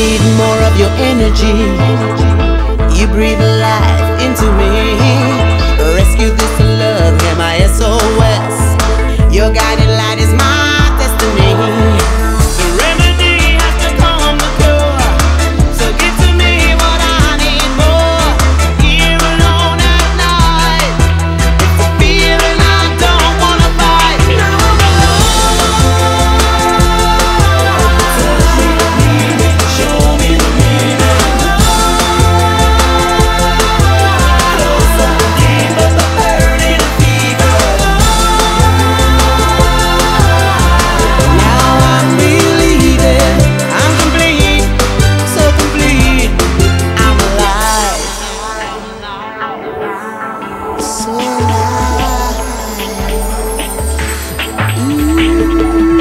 need more of your energy. You breathe life into me. you.